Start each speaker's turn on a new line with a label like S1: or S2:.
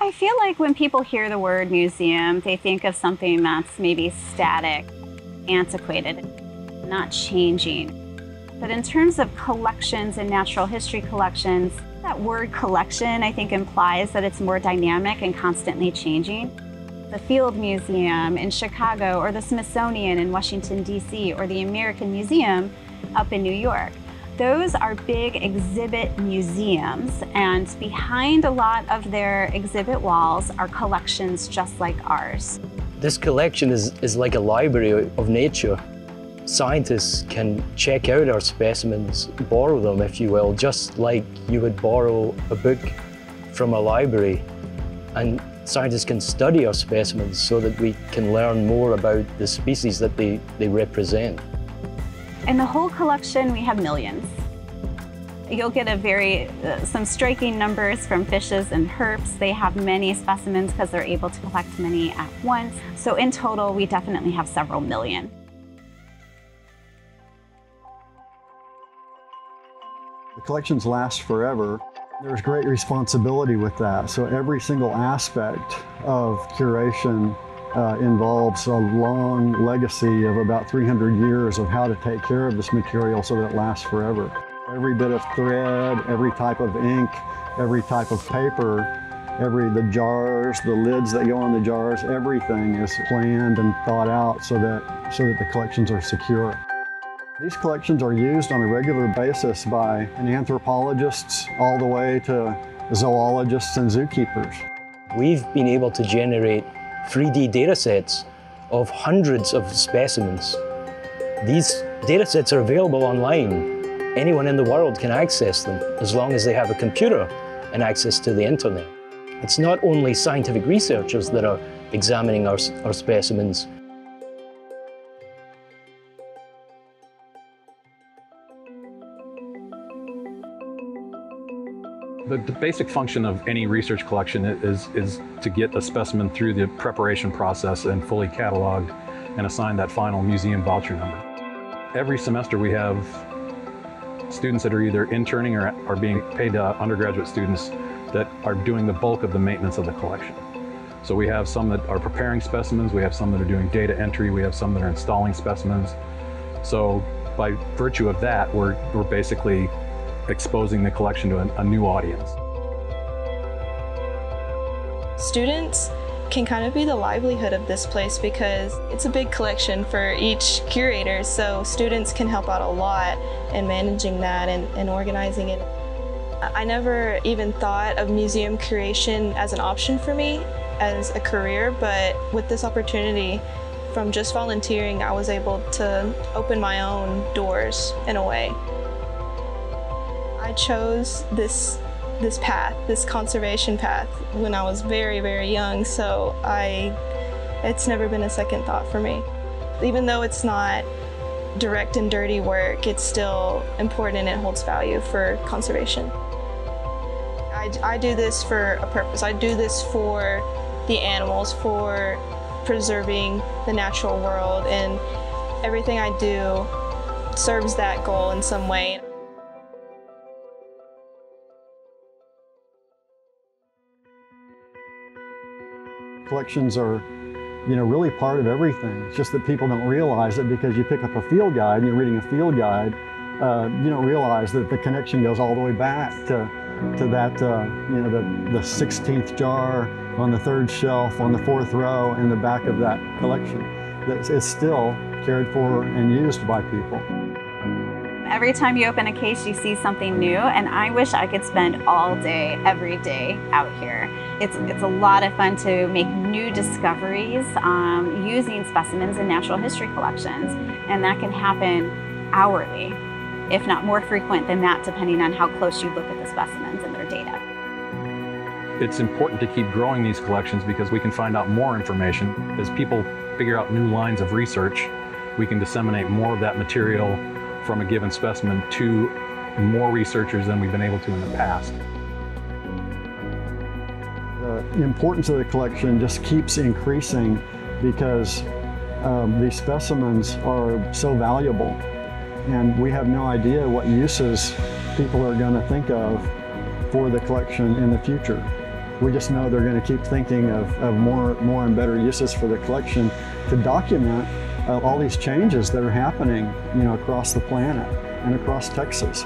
S1: I feel like when people hear the word museum, they think of something that's maybe static, antiquated, not changing. But in terms of collections and natural history collections, that word collection I think implies that it's more dynamic and constantly changing. The Field Museum in Chicago, or the Smithsonian in Washington, D.C., or the American Museum up in New York. Those are big exhibit museums, and behind a lot of their exhibit walls are collections just like ours.
S2: This collection is, is like a library of nature. Scientists can check out our specimens, borrow them, if you will, just like you would borrow a book from a library. And scientists can study our specimens so that we can learn more about the species that they, they represent.
S1: In the whole collection, we have millions. You'll get a very, uh, some striking numbers from fishes and herps. They have many specimens because they're able to collect many at once. So in total, we definitely have several million.
S3: The collections last forever. There's great responsibility with that. So every single aspect of curation uh, involves a long legacy of about 300 years of how to take care of this material so that it lasts forever. Every bit of thread, every type of ink, every type of paper, every the jars, the lids that go on the jars, everything is planned and thought out so that so that the collections are secure. These collections are used on a regular basis by anthropologists all the way to zoologists and zookeepers.
S2: We've been able to generate 3D datasets of hundreds of specimens. These datasets are available online. Anyone in the world can access them as long as they have a computer and access to the internet. It's not only scientific researchers that are examining our, our specimens,
S4: The, the, basic function of any research collection is, is to get a specimen through the preparation process and fully cataloged and assign that final museum voucher number. Every semester we have students that are either interning or are being paid undergraduate students that are doing the bulk of the maintenance of the collection. So we have some that are preparing specimens, we have some that are doing data entry, we have some that are installing specimens. So by virtue of that, we're, we're basically exposing the collection to a, a new audience.
S5: Students can kind of be the livelihood of this place because it's a big collection for each curator, so students can help out a lot in managing that and, and organizing it. I never even thought of museum curation as an option for me as a career, but with this opportunity from just volunteering, I was able to open my own doors in a way. I chose this this path, this conservation path, when I was very, very young. So I, it's never been a second thought for me. Even though it's not direct and dirty work, it's still important and it holds value for conservation. I, I do this for a purpose. I do this for the animals, for preserving the natural world, and everything I do serves that goal in some way.
S3: Collections are, you know, really part of everything. It's just that people don't realize it because you pick up a field guide and you're reading a field guide, uh, you don't realize that the connection goes all the way back to, to that, uh, you know, the, the 16th jar on the third shelf on the fourth row in the back of that collection that is still cared for and used by people.
S1: Every time you open a case, you see something new, and I wish I could spend all day, every day out here. It's, it's a lot of fun to make new discoveries um, using specimens in natural history collections, and that can happen hourly, if not more frequent than that, depending on how close you look at the specimens and their data.
S4: It's important to keep growing these collections because we can find out more information. As people figure out new lines of research, we can disseminate more of that material from a given specimen to more researchers than we've been able to in the past.
S3: The importance of the collection just keeps increasing because um, these specimens are so valuable and we have no idea what uses people are going to think of for the collection in the future. We just know they're going to keep thinking of, of more, more and better uses for the collection to document uh, all these changes that are happening, you know, across the planet and across Texas.